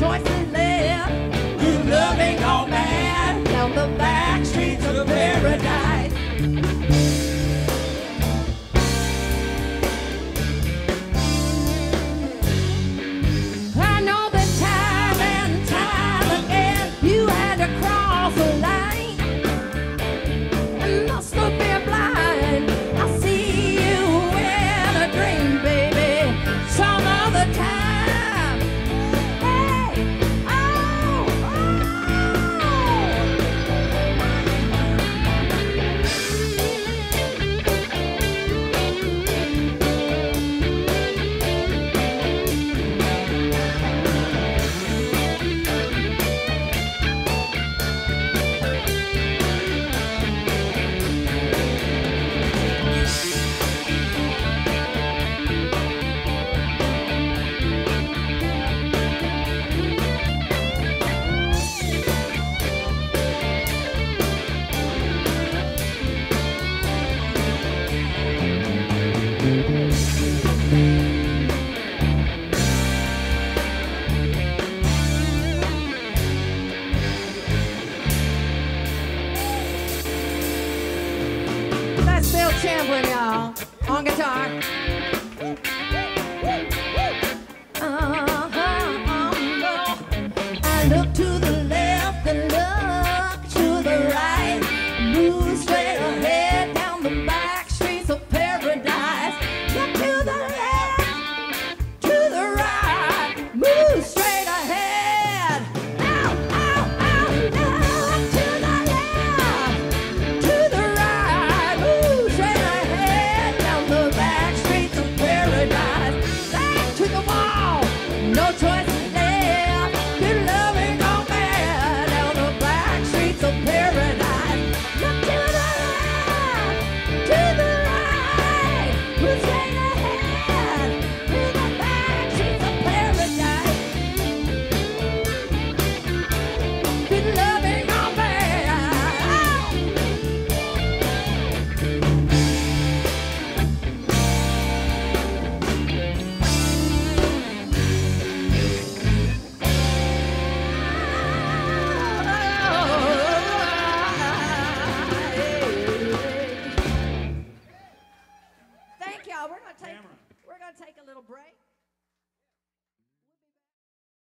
choices left. Good love ain't all bad down the back streets of paradise. I know that time and time again you had to cross the line. Champlin, y'all, on guitar. love.